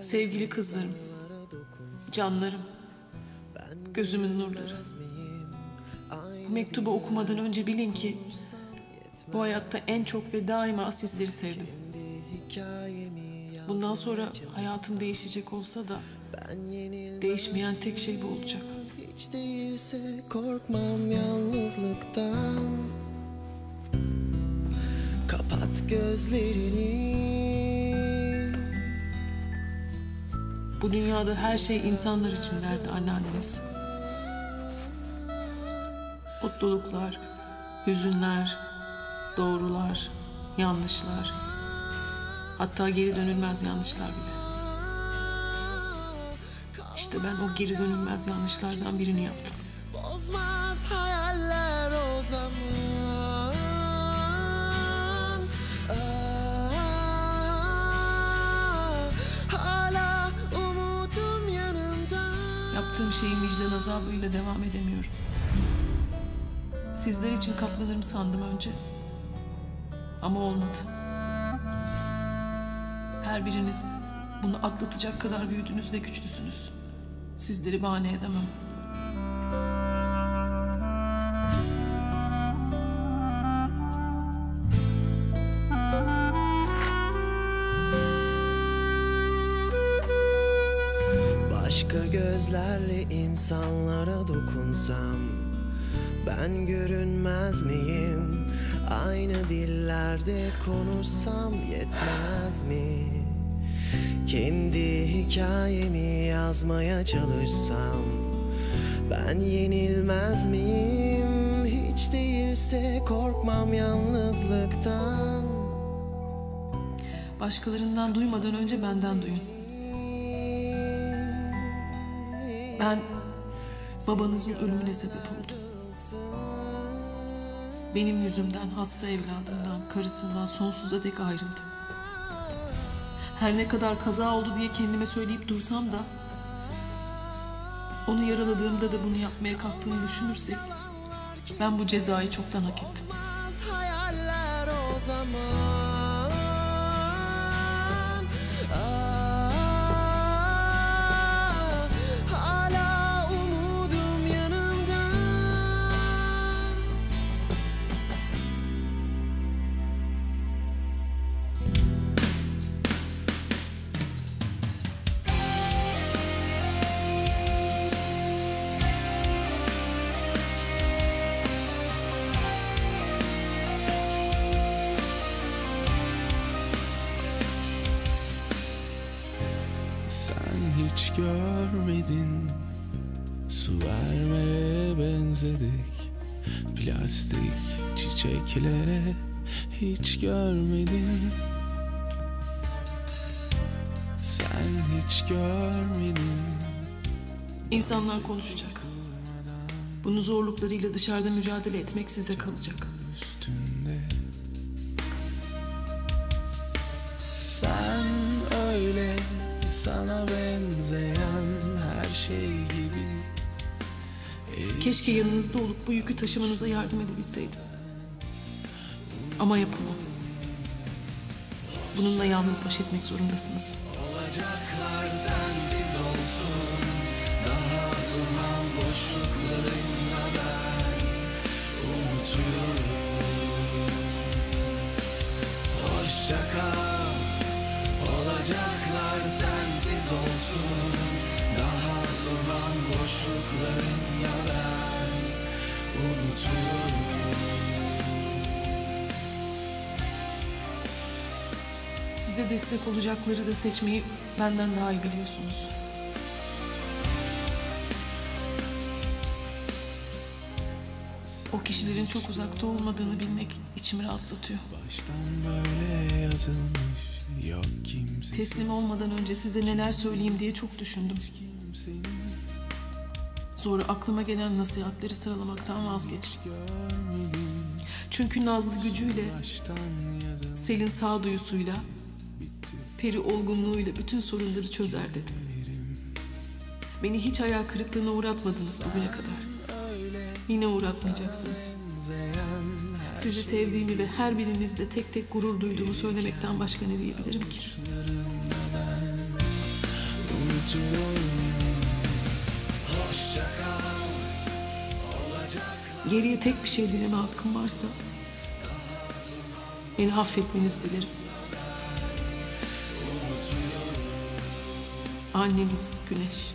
Sevgili kızlarım, canlarım, gözümün nurları. Bu mektubu okumadan önce bilin ki bu hayatta en çok ve daima sizleri sevdim. Bundan sonra hayatım değişecek olsa da değişmeyen tek şey bu olacak. Hiç değilse korkmam yalnızlıktan Kapat gözlerini Bu dünyada her şey insanlar için derdi anneanneniz. Mutluluklar, hüzünler, doğrular, yanlışlar. Hatta geri dönülmez yanlışlar bile. İşte ben o geri dönülmez yanlışlardan birini yaptım. Bozmaz hayaller Yaptığım şeyin vicdan azabıyla devam edemiyorum. Sizler için katlanırım sandım önce. Ama olmadı. Her biriniz bunu atlatacak kadar büyüdünüz ve güçlüsünüz. Sizleri bahane edemem. Başka gözlerle insanlara dokunsam Ben görünmez miyim? Aynı dillerde konuşsam yetmez mi? Kendi hikayemi yazmaya çalışsam Ben yenilmez miyim? Hiç değilse korkmam yalnızlıktan Başkalarından duymadan önce benden duyun. Ben babanızın ölümüne sebep oldum. Benim yüzümden hasta evladından, karısından sonsuza dek ayrıldı. Her ne kadar kaza oldu diye kendime söyleyip dursam da onu yaraladığımda da bunu yapmaya kalktığını düşünürsek ben bu cezayı çoktan hak ettim. Hayaller o zaman Sen hiç görmedin. Su vermeye benzedik. Plastik çiçeklere hiç görmedin. Sen hiç görmedin. İnsanlar konuşacak. Bunu zorluklarıyla dışarıda mücadele etmek size kalacak. üstünde. Sen öyle sana benzeyen her şey gibi Keşke yanınızda olup bu yükü taşımanıza yardım edebilseydim. Ama yapamam. Bununla yalnız baş etmek zorundasınız. Olacaklar sensiz olsun Daha durmam boşluklarımla olsun Daha durmam boşluklarımla ben Unutuyorum Size destek olacakları da seçmeyi benden daha iyi biliyorsunuz. O kişilerin çok uzakta olmadığını bilmek içimi rahatlatıyor. Baştan böyle kimse Teslim olmadan önce size neler söyleyeyim diye çok düşündüm. Sonra aklıma gelen nasihatleri sıralamaktan vazgeçtim. Çünkü Nazlı gücüyle, Selin sağduyusuyla, Peri olgunluğuyla bütün sorunları çözer dedim. Beni hiç hayal kırıklığına uğratmadınız bugüne kadar. Yine uğratmayacaksınız. Sizi sevdiğimi ve her birinizle tek tek gurur duyduğumu söylemekten başka ne diyebilirim ki? Geriye tek bir şey dileme hakkım varsa beni affetmenizi dilerim. Anneniz Güneş.